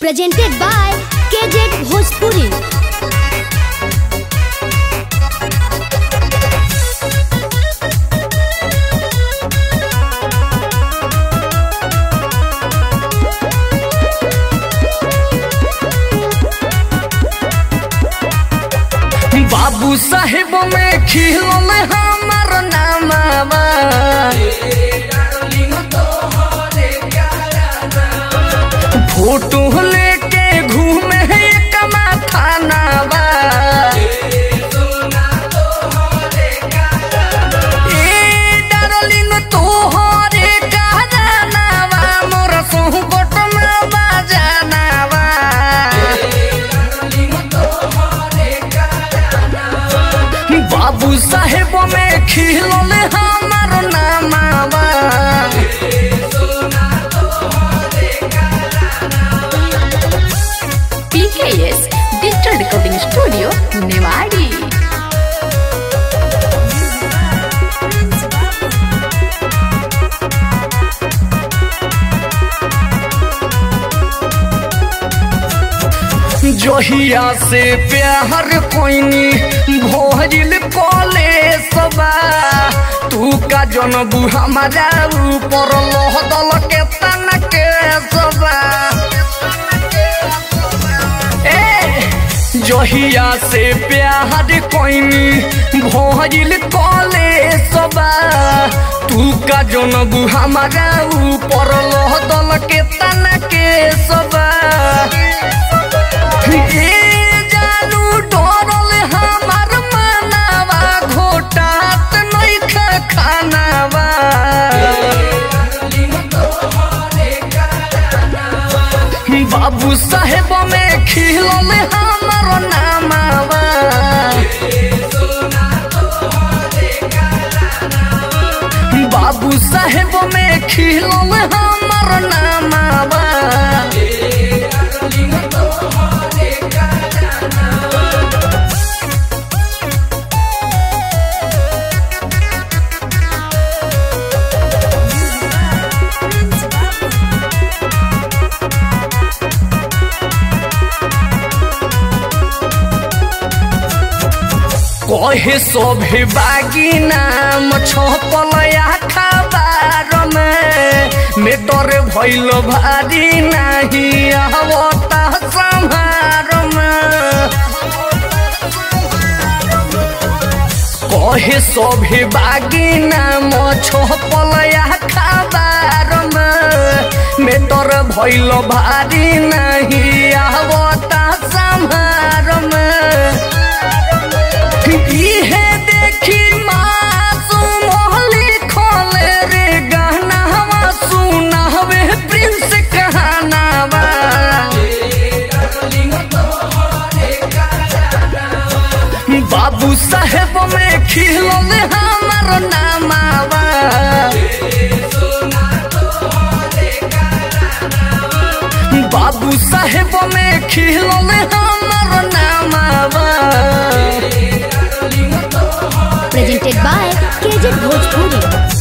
Presented by केजेट भोजपुरी बाबू साहेब में खिलो में हाँ। फ़ोटो लेके घूमे कमा मोर संकट बाबू साहेब में खिलल हमार नामावा जहिया से प्यार कोइनी भोजिल कॉले सबा। तू का जनबू हमारा ऊपर लहदल के तन के सबा। जहिया से प्यार कोइनी भोजिल कॉले सबा। तू का जनबू हमारा ऊपर लहदल के तन के सबा। बाबू साहेब में खिलल हमार नामावा। बाबू साहेब में खिलल हमार नामावा। कहे सभे बागी नाम छपलया खबर में। मेटर भैल भारी नहीं आवता संहार में। कहे सभे बागी नाम छपलया खबर में। मेटर भैल भारी नहीं हमार नामावा बाबू साहेब में खिलल हमार नामावा प्रेजेंटेड बाय केजे Bhojpuri.